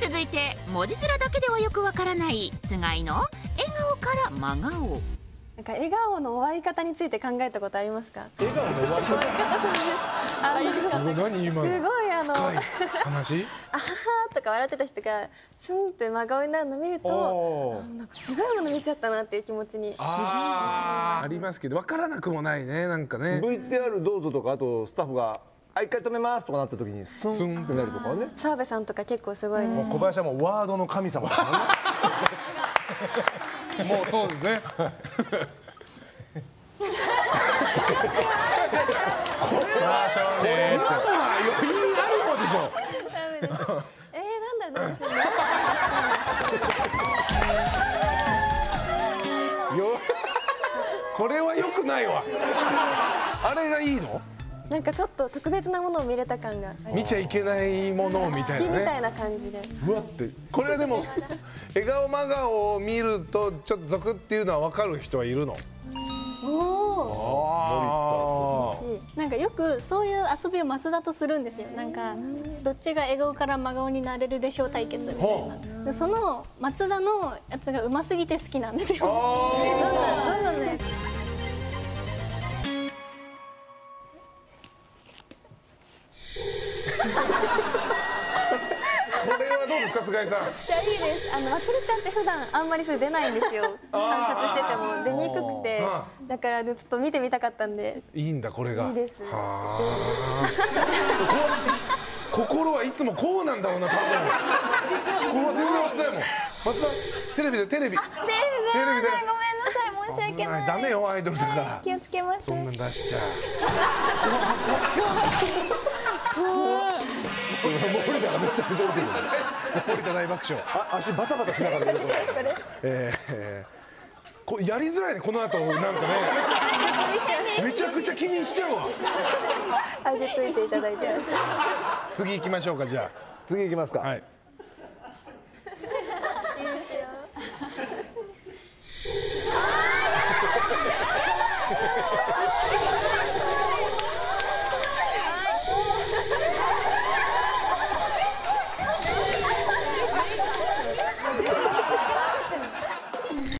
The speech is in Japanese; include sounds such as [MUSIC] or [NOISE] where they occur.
続いて文字面だけではよくわからない菅井の笑顔から真顔。なんか笑顔の終わり方について考えたことありますか？笑顔の終わり方？すごい何今のすごいあの深い話？[LAUGHS] あははとか笑ってた人がスンって真顔になるのを見るとなんかすごいもの見ちゃったなっていう気持ちに。ありますけど分からなくもないねなんかね。VTR どうぞとかあとスタッフが「あ一回止めます」とかなった時にスン。ってなるとかね。澤部さんとか結構すごいね。もう小林はもうワードの神様ですからね。[LAUGHS] もうそうですね。ね今のは余韻ある方でしょえー、なんだろう私よこれは良くない。わあれがい。い。のなんかちょっと特別なものを見れた感が見ちゃいけないものみたいなね。好きみたいな感じで。うわって。これはでも笑顔真顔を見るとちょっとゾクっていうのは分かる人はいるの？あなんかよくそういう遊びを増田とするんですよ。なんかどっちが笑顔から真顔になれるでしょう対決みたいほなでその松田のやつがうますぎて好きなんですよこれはどうですか菅井さん？いやいいです。あのまつりちゃんって普段あんまりそれ出ないんですよ。観察してても。出にくくて。あだからちょっと見てみたかったんで。いいんだこれが。いいです。はあ。こ心はいつもこうなんだろうな多分。ここは全然笑ってないもん。松田テレビでテレビ。テレビすいませんごめんなさい申し訳ないダメよアイドルだから。気をつけますそんなん出しちゃ。森 [LAUGHS] ちゃくちゃ受けてる。森田大爆笑。あ足バタバタしながら出てくるえーえーこやりづらいねこの後なんかね。めちゃくちゃ気にしちゃうわ。あげといていただいて次行きましょうかじゃ次行きますか。あはい